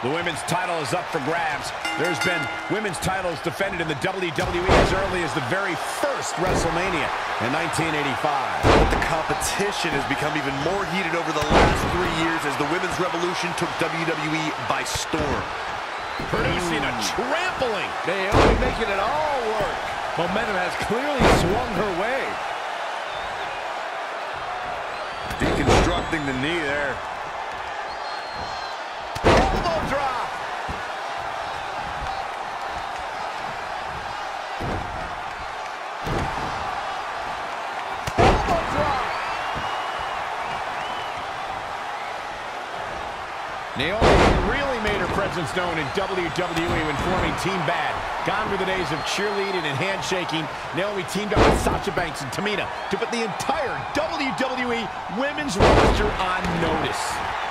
The women's title is up for grabs. There's been women's titles defended in the WWE as early as the very first WrestleMania in 1985. But the competition has become even more heated over the last three years as the women's revolution took WWE by storm. Producing a trampling. Naomi making it all work. Momentum has clearly swung her way. Deconstructing the knee there. Naomi really made her presence known in WWE when forming Team Bad. Gone were the days of cheerleading and handshaking. Naomi teamed up with Sasha Banks and Tamina to put the entire WWE women's roster on notice.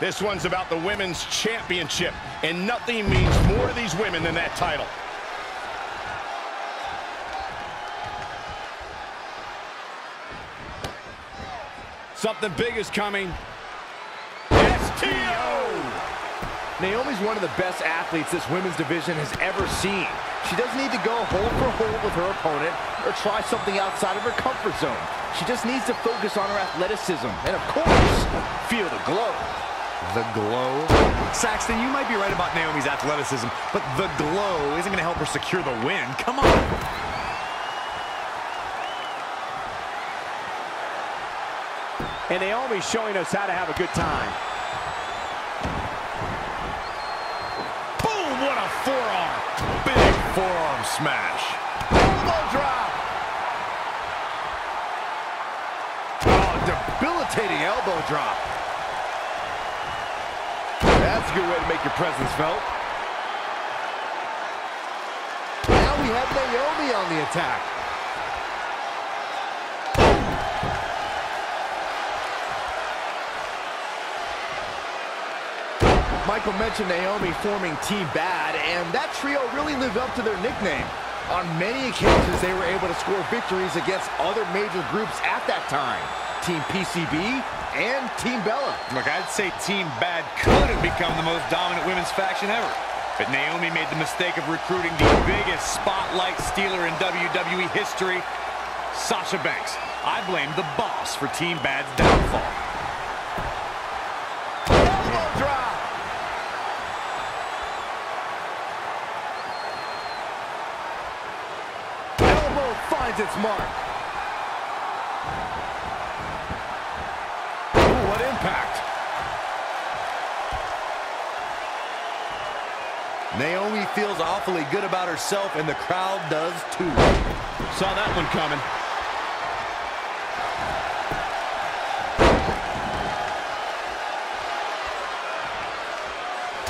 This one's about the Women's Championship, and nothing means more to these women than that title. Something big is coming. STO! Naomi's one of the best athletes this women's division has ever seen. She doesn't need to go hold for hold with her opponent or try something outside of her comfort zone. She just needs to focus on her athleticism and, of course, feel the glow. The glow? Saxton, you might be right about Naomi's athleticism, but the glow isn't going to help her secure the win. Come on. And Naomi's showing us how to have a good time. Boom, what a forearm. Big forearm smash. Elbow drop. Oh, debilitating elbow drop. That's a good way to make your presence felt. Now we have Naomi on the attack. Michael mentioned Naomi forming Team Bad, and that trio really lived up to their nickname. On many occasions, they were able to score victories against other major groups at that time. Team PCB and Team Bella. Look, I'd say Team Bad could have become the most dominant women's faction ever. But Naomi made the mistake of recruiting the biggest spotlight stealer in WWE history, Sasha Banks. I blame the boss for Team Bad's downfall. Elbow drop. Elbow finds its mark. Impact. Naomi feels awfully good about herself, and the crowd does too. Saw that one coming.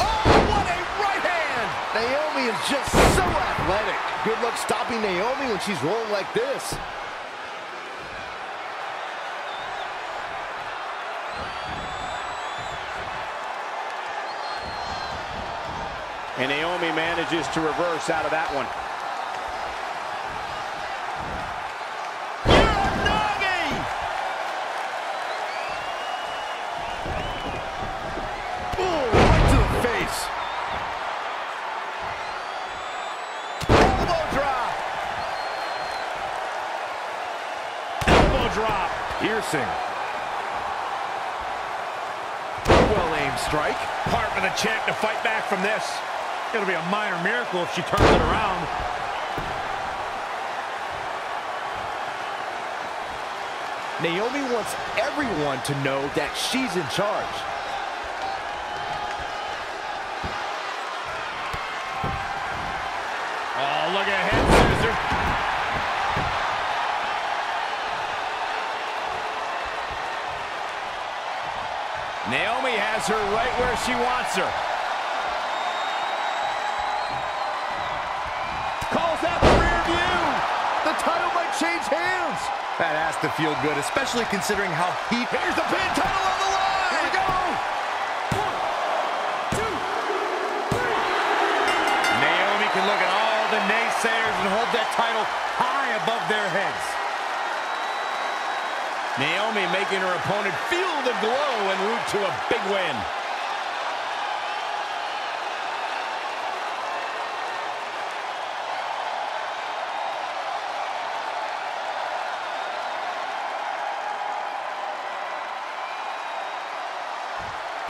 Oh, what a right hand! Naomi is just so athletic. Good luck stopping Naomi when she's rolling like this. And Naomi manages to reverse out of that one. Ooh, right to the face. Elbow drop. Elbow drop. Piercing. Well-aimed strike. Hard for the champ to fight back from this. It'll be a minor miracle if she turns it around. Naomi wants everyone to know that she's in charge. Oh, look at head scissor. Naomi has her right where she wants her. Change hands. That has to feel good, especially considering how heat... Here's the pin title on the line. Here we go. Naomi can look at all the naysayers and hold that title high above their heads. Naomi making her opponent feel the glow en route to a big win.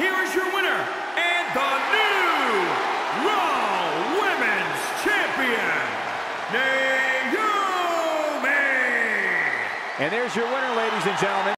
Here is your winner and the new Raw Women's Champion, Naomi! And there's your winner, ladies and gentlemen.